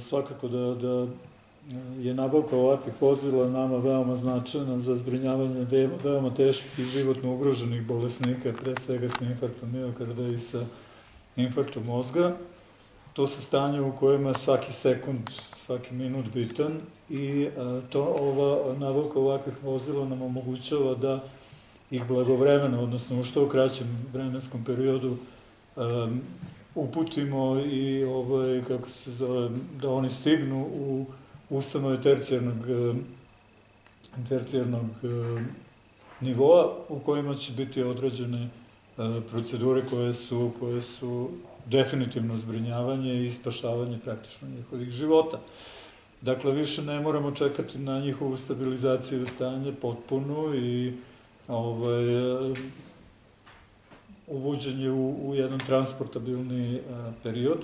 svakako da, da je nabavka ovakvih vozila nama veoma značajna za zbrinjavanje veoma teških i životno ugroženih bolesnika, pre svega sa infarktom miokarda i sa infarktom mozga. To su stanje u kojima svaki sekund, svaki minut bitan i to ova nabavka ovakvih vozila nam omogućava da ih blagovremeno, odnosno u što kraćem vremenskom periodu um, uputimo i ovaj, kako se zove, da oni stignu u ustanove tercijarnog, tercijarnog nivoa u kojima će biti određene procedure koje su, koje su definitivno zbrinjavanje i spašavanje praktično njihovih života. Dakle, više ne moramo čekati na njihovu stabilizaciju stanje potpuno i ovaj, uvođenje u, u jedan transportabilni a, period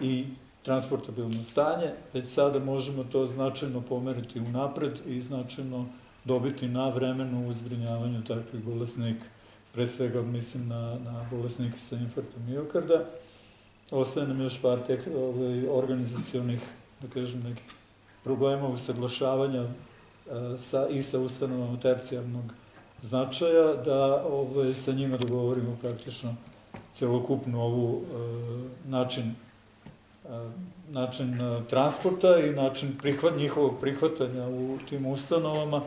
i transportabilno stanje, već sada možemo to značajno pomeriti u napred i značajno dobiti na vremenu u zbrinjavanju takvih bolesnika. Pre svega mislim na, na bolesnike sa infarktom miokarda. Ostaje nam još par tek, ovaj, da kažem, nekih problema usaglašavanja sa, i sa ustanovama tercijarnog značaja, da ovaj, sa njima dogovorimo praktično celokupnu ovu e, način način transporta i način prihvat, njihovog prihvatanja u tim ustanovama,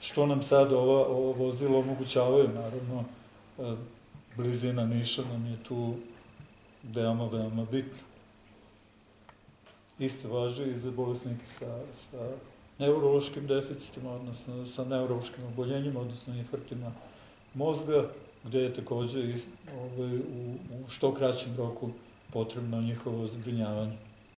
što nam sad ova, ovo vozilo omogućavaju, naravno, blizina Niša nam je tu veoma, veoma bitna. Isto važi i za bolesnike sa, sa neurološkim deficitima, odnosno sa neurološkim oboljenjima, odnosno infarktima mozga, gde je takođe ovaj, u, u što kraćem roku potrebno njihovo zbrinjavanje.